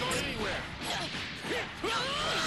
going anywhere.